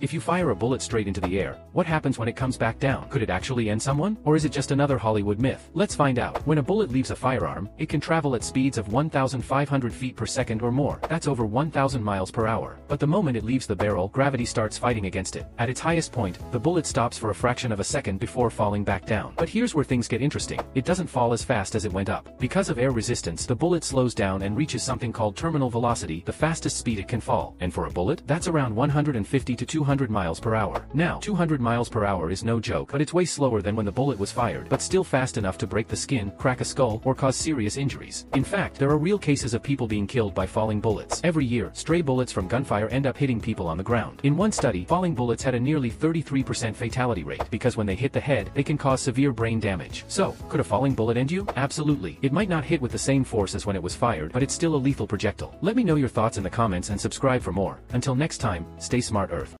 If you fire a bullet straight into the air, what happens when it comes back down? Could it actually end someone? Or is it just another Hollywood myth? Let's find out. When a bullet leaves a firearm, it can travel at speeds of 1,500 feet per second or more. That's over 1,000 miles per hour. But the moment it leaves the barrel, gravity starts fighting against it. At its highest point, the bullet stops for a fraction of a second before falling back down. But here's where things get interesting. It doesn't fall as fast as it went up. Because of air resistance, the bullet slows down and reaches something called terminal velocity, the fastest speed it can fall. And for a bullet, that's around 150 to 200 miles per hour. Now, 200 miles per hour is no joke, but it's way slower than when the bullet was fired, but still fast enough to break the skin, crack a skull, or cause serious injuries. In fact, there are real cases of people being killed by falling bullets. Every year, stray bullets from gunfire end up hitting people on the ground. In one study, falling bullets had a nearly 33% fatality rate, because when they hit the head, they can cause severe brain damage. So, could a falling bullet end you? Absolutely. It might not hit with the same force as when it was fired, but it's still a lethal projectile. Let me know your thoughts in the comments and subscribe for more. Until next time, stay smart Earth.